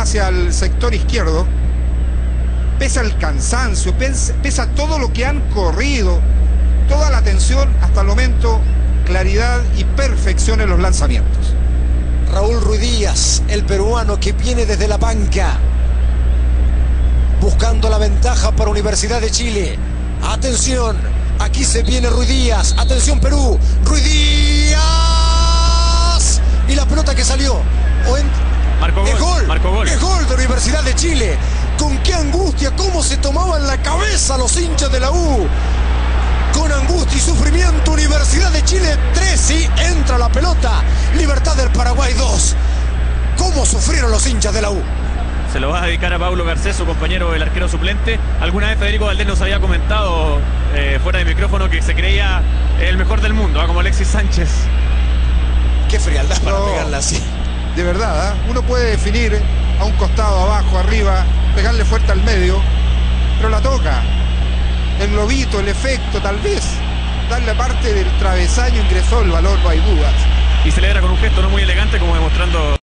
hacia el sector izquierdo, pesa el cansancio, pesa, pesa todo lo que han corrido, toda la tensión hasta el momento, claridad y perfección en los lanzamientos. Raúl Ruidías, el peruano que viene desde la banca, buscando la ventaja para Universidad de Chile. Atención, aquí se viene Ruidías, atención Perú, Ruidías y la pelota que salió. O en... Gol, es gol de Universidad de Chile. Con qué angustia, cómo se tomaban la cabeza los hinchas de la U. Con angustia y sufrimiento, Universidad de Chile 3 y entra la pelota. Libertad del Paraguay 2. ¿Cómo sufrieron los hinchas de la U? Se lo va a dedicar a Pablo Garcés, su compañero, el arquero suplente. Alguna vez Federico Valdés nos había comentado eh, fuera de micrófono que se creía el mejor del mundo, ¿ah? como Alexis Sánchez. Qué frialdad para pegarla así. De verdad, ¿ah? uno puede definir a un costado, abajo, arriba, pegarle fuerte al medio, pero la toca. El globito, el efecto, tal vez. Darle parte del travesaño ingresó el valor, dudas. Y celebra con un gesto no muy elegante como demostrando